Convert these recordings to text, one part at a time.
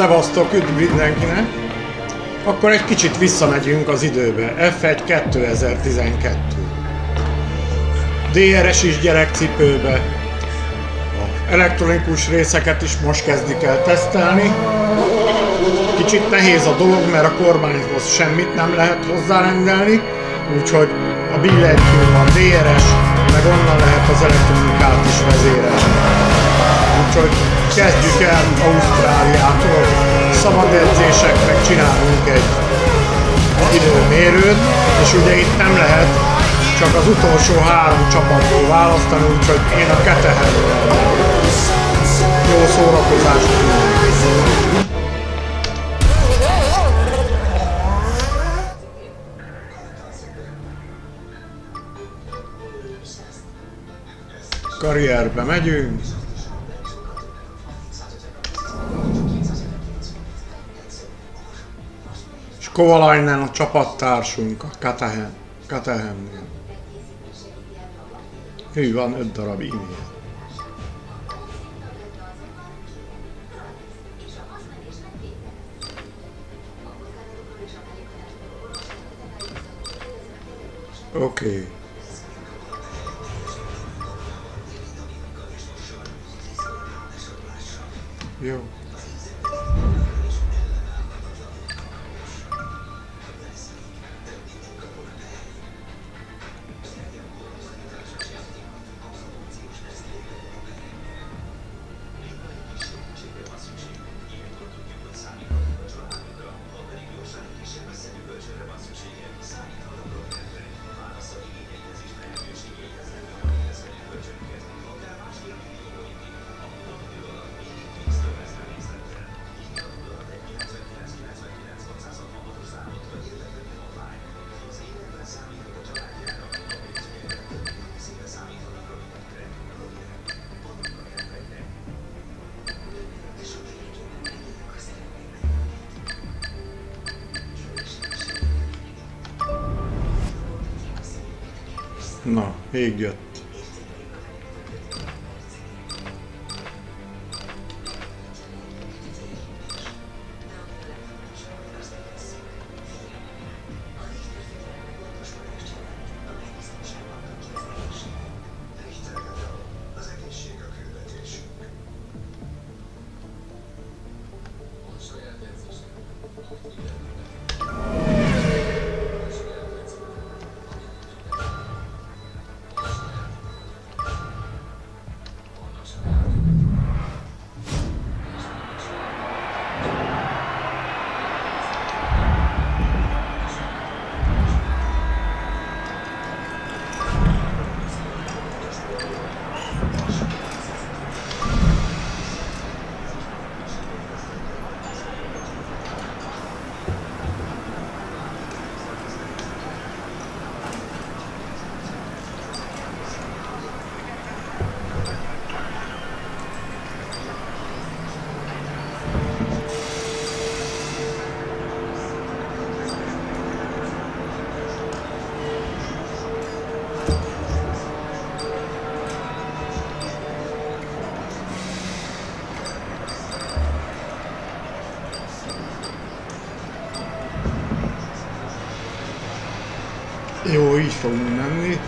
Szevasztok, üdv mindenkinek! Akkor egy kicsit visszamegyünk az időbe. F1 2012. DRS is gyerekcipőbe. A elektronikus részeket is most kezdik el tesztelni. Kicsit nehéz a dolog, mert a kormányhoz semmit nem lehet hozzárendelni, úgyhogy a billentyű van DRS, meg onnan lehet az elektronikát is vezérelni. Úgyhogy kezdjük el Ausztráliától. Szabad edzések, meg csinálunk egy időmérőt, és ugye itt nem lehet csak az utolsó három csapatból választani, úgyhogy én a Keteherről Jó szórakozást Karrierbe megyünk. Kovalainen a csapattársunk, a Katahen, Katahennél. Ő van öt darab e-mail. Oké. Okay. Jó. Na, ég jött. Jó, így fogunk menni.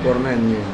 Akkor menjünk.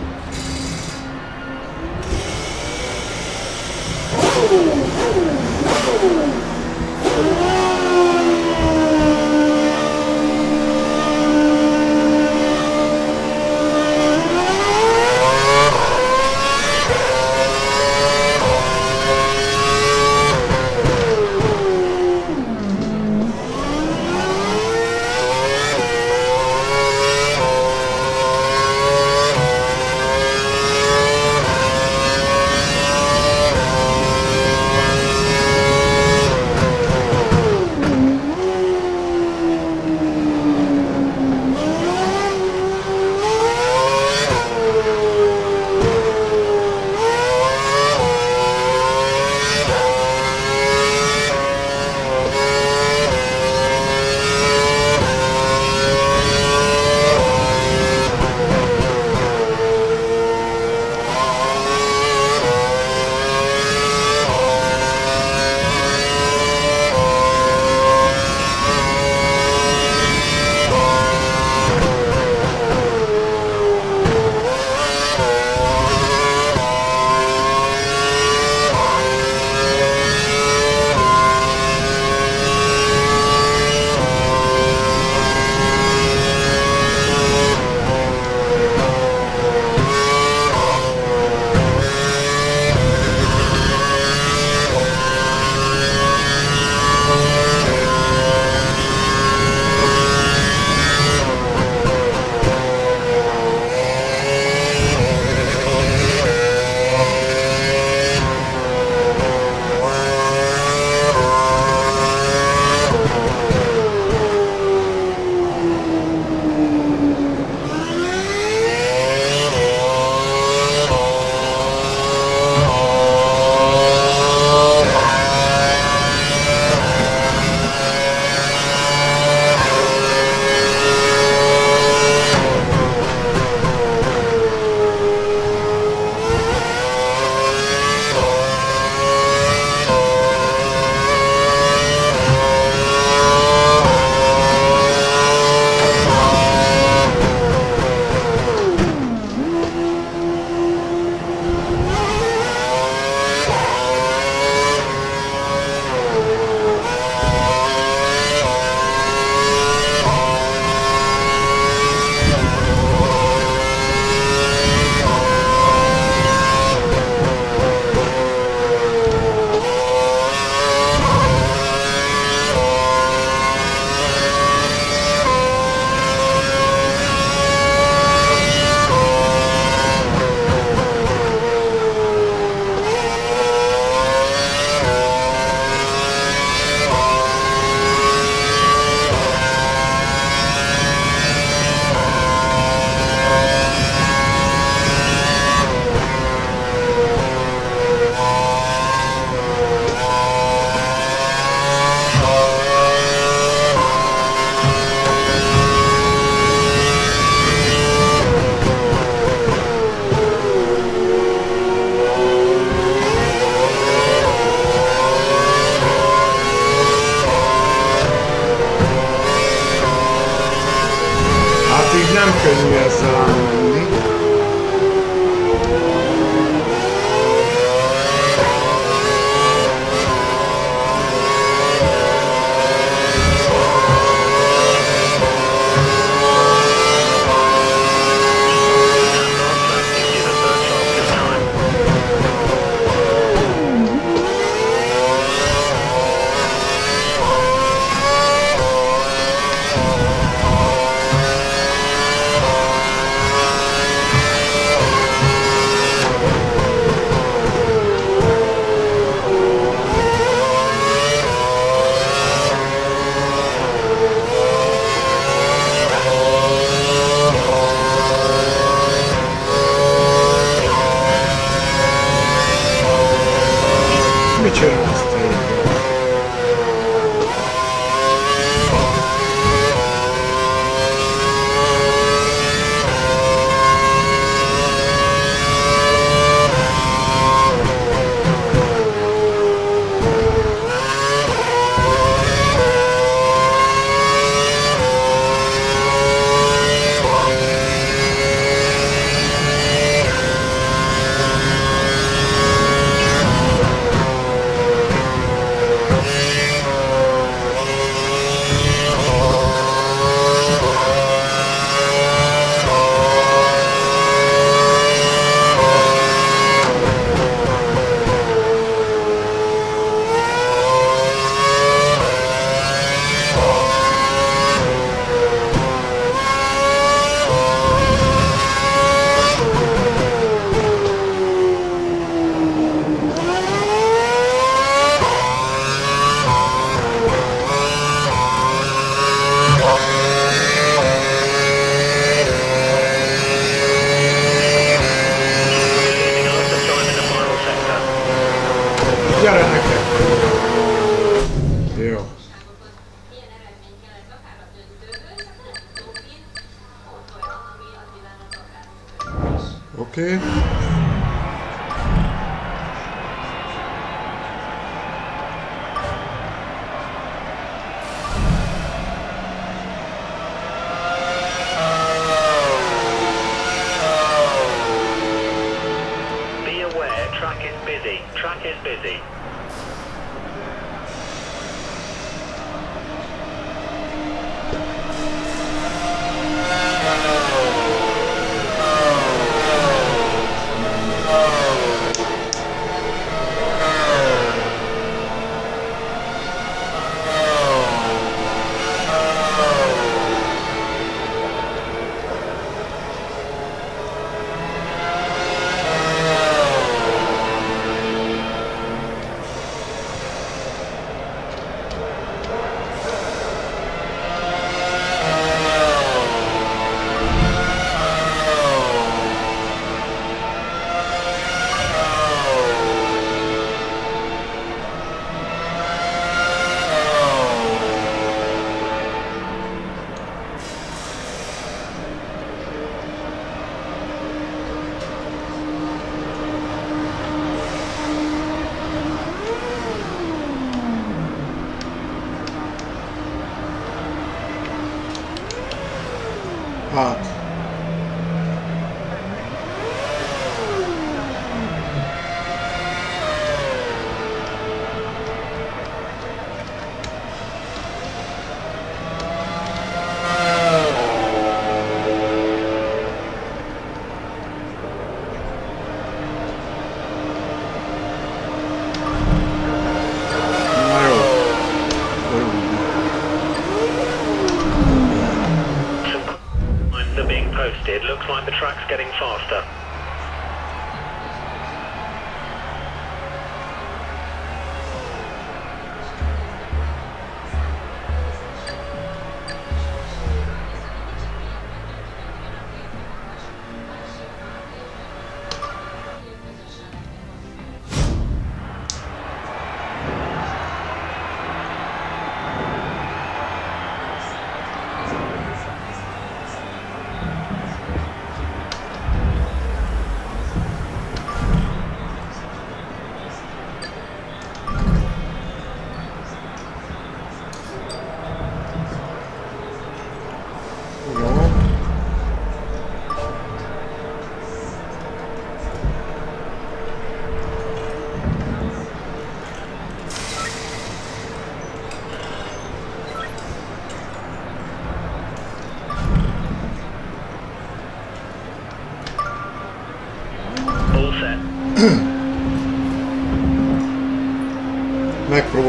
apart.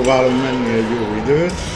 Megpróbálom menni egy jó időt.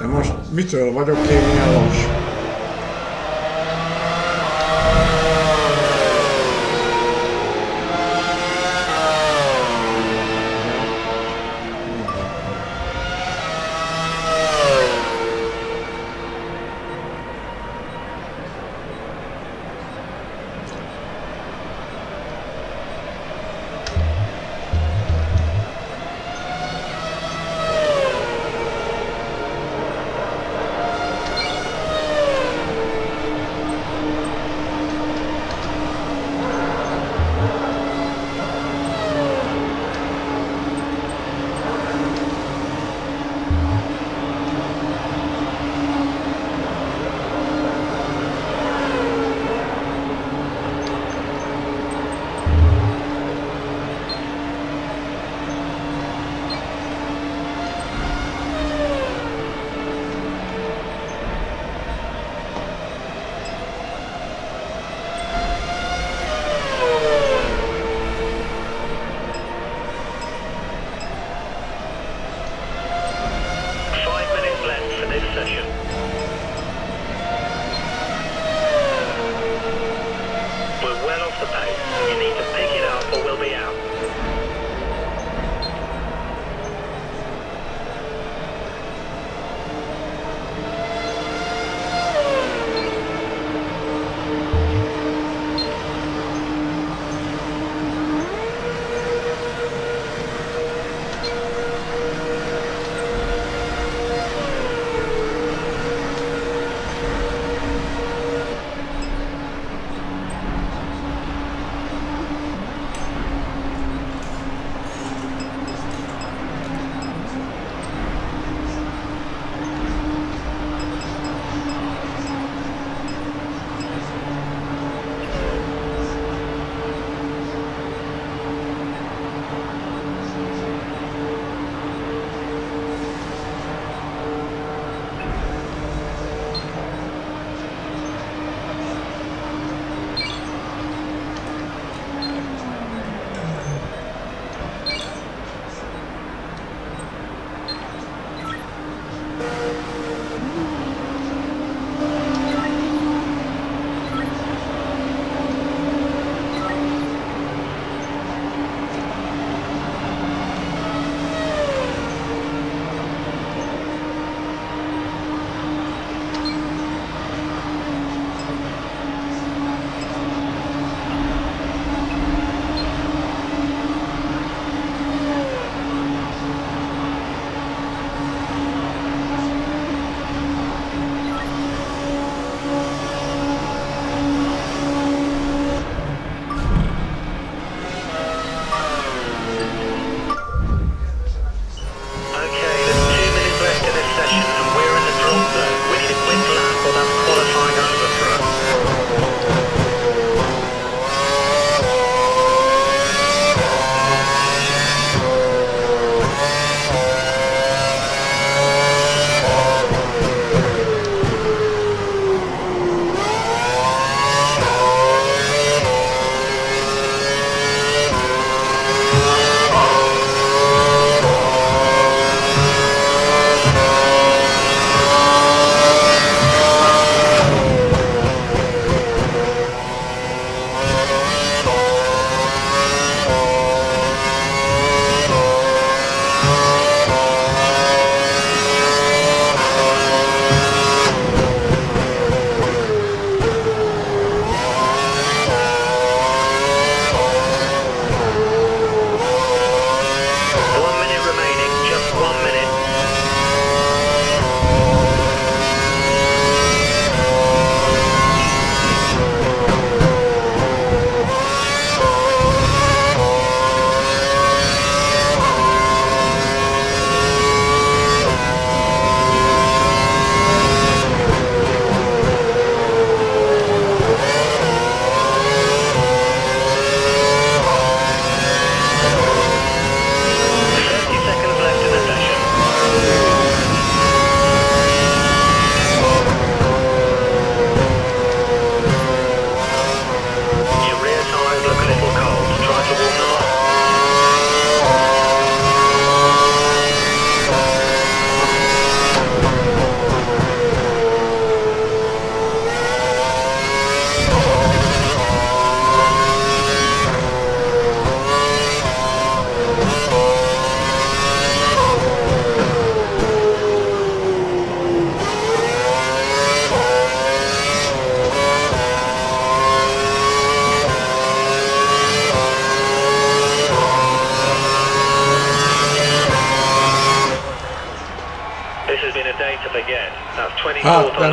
De most mitől vagyok én ilyen?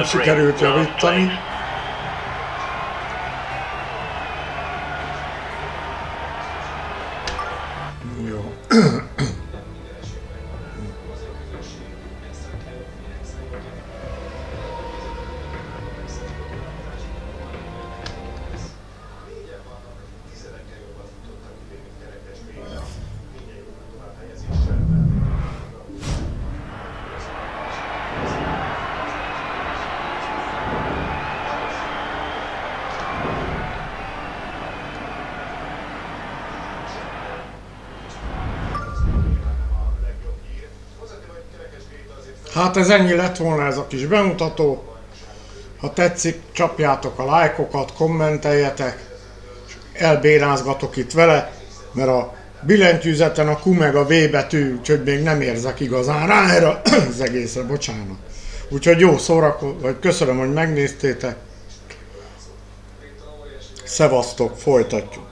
she cut her with every tummy. Hát ez ennyi lett volna ez a kis bemutató. Ha tetszik, csapjátok a lájkokat, kommenteljetek, és elbérázgatok itt vele, mert a billentyűzeten a Q meg a V betű, úgyhogy még nem érzek igazán rá erre az egészre, bocsánat. Úgyhogy jó szórakozó, vagy köszönöm, hogy megnéztétek. Szevasztok, folytatjuk.